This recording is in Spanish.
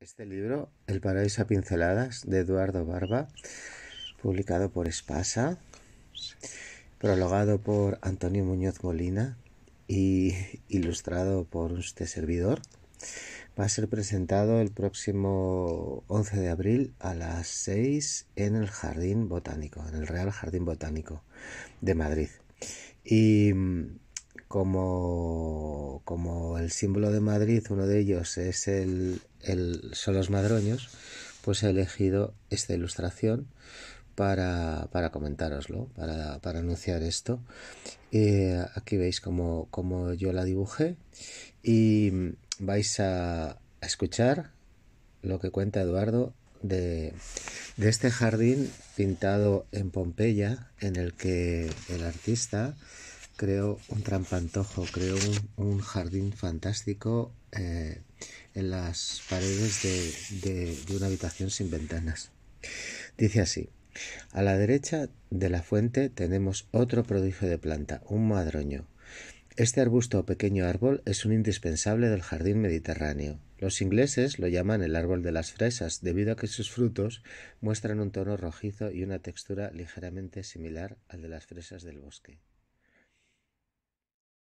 Este libro, El paraíso a pinceladas, de Eduardo Barba, publicado por Espasa, prologado por Antonio Muñoz Molina y ilustrado por este servidor, va a ser presentado el próximo 11 de abril a las 6 en el Jardín Botánico, en el Real Jardín Botánico de Madrid. Y como, como el símbolo de Madrid, uno de ellos es el, son los madroños, pues he elegido esta ilustración para, para comentároslo, para, para anunciar esto. aquí veis cómo, cómo, yo la dibujé y vais a, a escuchar lo que cuenta Eduardo de, de, este jardín pintado en Pompeya en el que el artista creo un trampantojo, creo un, jardín fantástico eh, en las paredes de, de una habitación sin ventanas. Dice así, a la derecha de la fuente tenemos otro prodigio de planta, un madroño. Este arbusto o pequeño árbol es un indispensable del jardín mediterráneo. Los ingleses lo llaman el árbol de las fresas, debido a que sus frutos muestran un tono rojizo y una textura ligeramente similar al de las fresas del bosque.